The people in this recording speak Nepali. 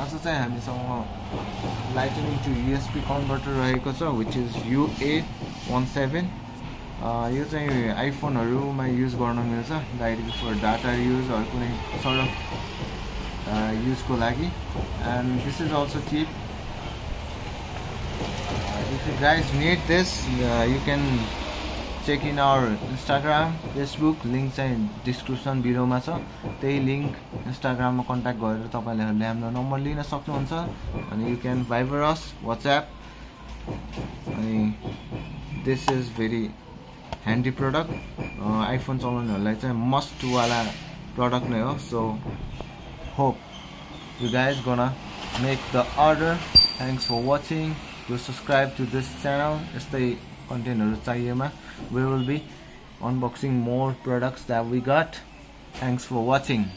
आज चाहिँ हामीसँग लाइटनिङ टु युएसपी कन्भर्टर रहेको छ which is U A one seven यो चाहिँ आइफोनहरूमा युज गर्न मिल्छ डाइरेक्ट फर डाटा युज अरू कुनै सडक युजको लागि। And this is also cheap if you guys need this you can check in our Instagram Facebook link चाहिँ डिस्क्रिप्सन भिडियोमा छ। त्यही लिङ्क इन्स्टाग्राममा कन्ट्याक्ट गरेर तपाईँहरूले हाम्रो नम्बर लिन सक्नुहुन्छ। अनि you can Viber us WhatsApp अनि this is very handy product iPhone चलाउनेहरूलाई चाहिँ मस्टवाला प्रडक्ट नै हो। So hope you guys gonna make the order thanks for watching you subscribe to this channel यस्तै containers IMF we will be unboxing more products that we got. Thanks for watching.